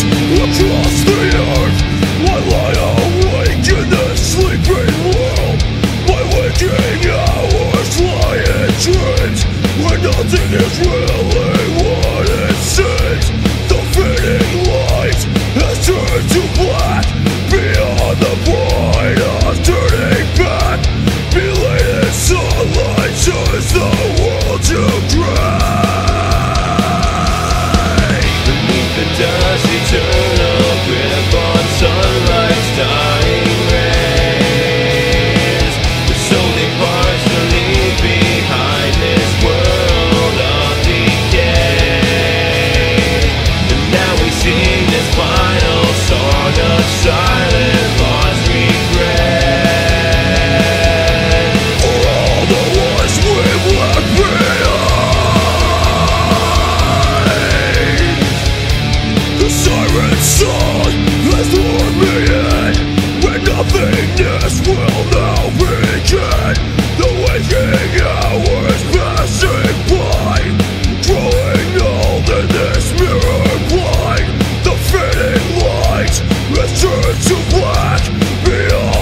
across the earth I lie awake in this sleeping world My waking hours lie in dreams. Where nothing is really Just eternal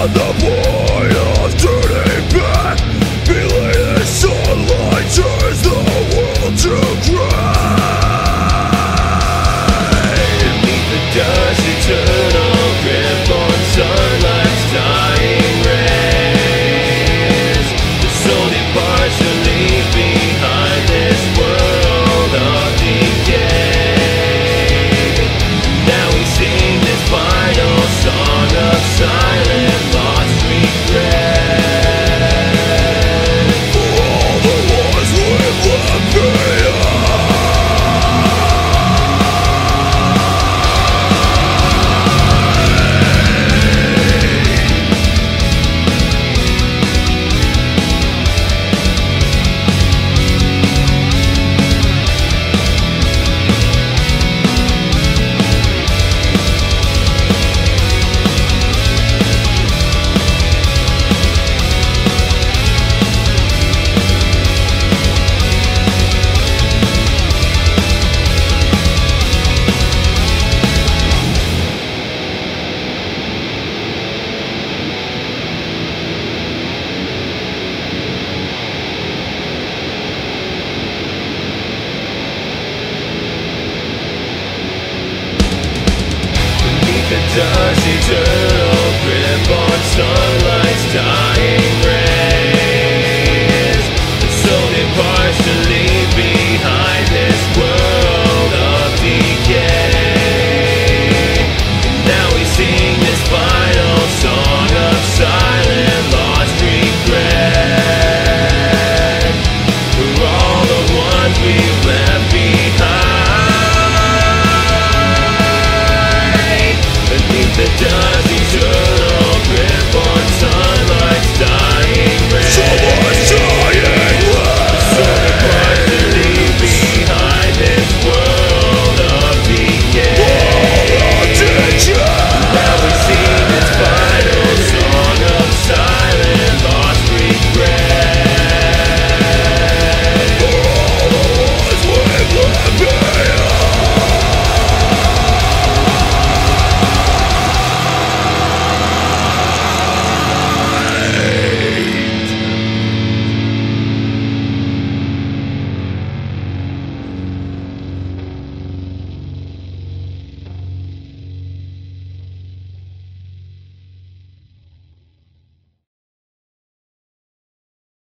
nada vou ages